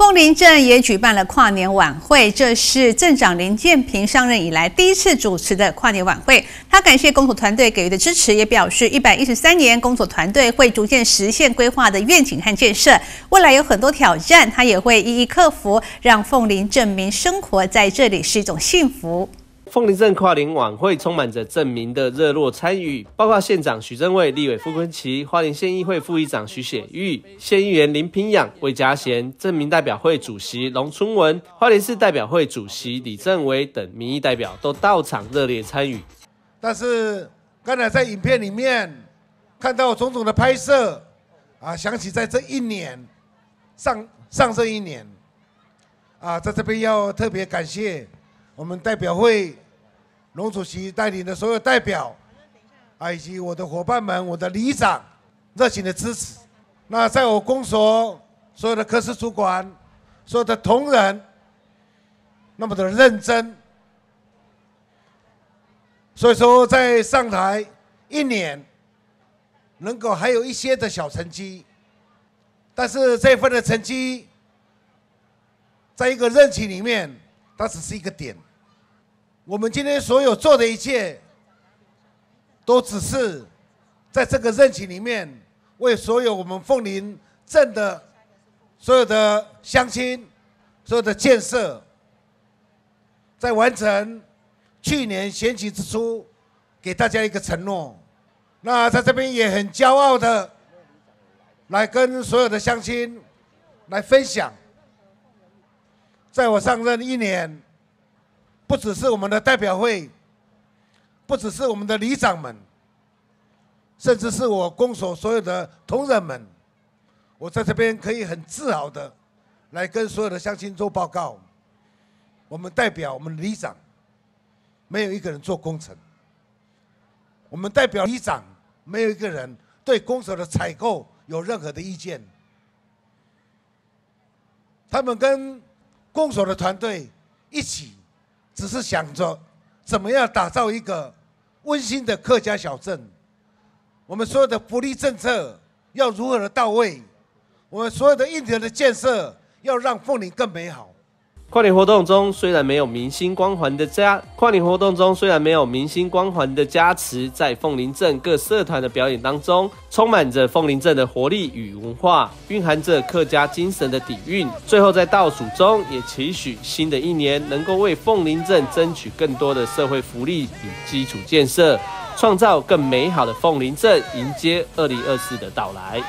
凤林镇也举办了跨年晚会，这是镇长林建平上任以来第一次主持的跨年晚会。他感谢工作团队给予的支持，也表示一百一十三年工作团队会逐渐实现规划的愿景和建设。未来有很多挑战，他也会一一克服，让凤林镇民生活在这里是一种幸福。凤林镇跨年晚会充满着镇民的热络参与，包括县长许正伟、立委傅昆奇、花莲县议会副议长徐雪玉、县议员林平养、魏家贤、镇民代表会主席龙春文、花莲市代表会主席李正伟等民意代表都到场热烈参与。但是刚才在影片里面看到种种的拍摄，啊，想起在这一年上上这一年，啊，在这边要特别感谢。我们代表会龙主席带领的所有代表，啊，以及我的伙伴们、我的里长热情的支持。那在我公所所有的科室主管、所有的同仁，那么的认真。所以说，在上台一年，能够还有一些的小成绩，但是这份的成绩，在一个任期里面，它只是一个点。我们今天所有做的一切，都只是在这个任期里面，为所有我们凤林镇的所有的乡亲、所有的建设，在完成去年选举之初给大家一个承诺。那在这边也很骄傲的来跟所有的乡亲来分享，在我上任一年。不只是我们的代表会，不只是我们的里长们，甚至是我公所所有的同仁们，我在这边可以很自豪的来跟所有的乡亲做报告。我们代表我们里长，没有一个人做工程；我们代表里长，没有一个人对公所的采购有任何的意见。他们跟公所的团队一起。只是想着怎么样打造一个温馨的客家小镇，我们所有的福利政策要如何的到位，我们所有的硬件的建设要让凤林更美好。跨年活动中虽然没有明星光环的加，跨年活动中虽然没有明星光环的加持，在凤林镇各社团的表演当中，充满着凤林镇的活力与文化，蕴含着客家精神的底蕴。最后在倒数中，也期许新的一年能够为凤林镇争取更多的社会福利与基础建设，创造更美好的凤林镇，迎接二零二四的到来。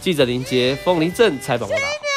记者林杰，凤林镇采访报道。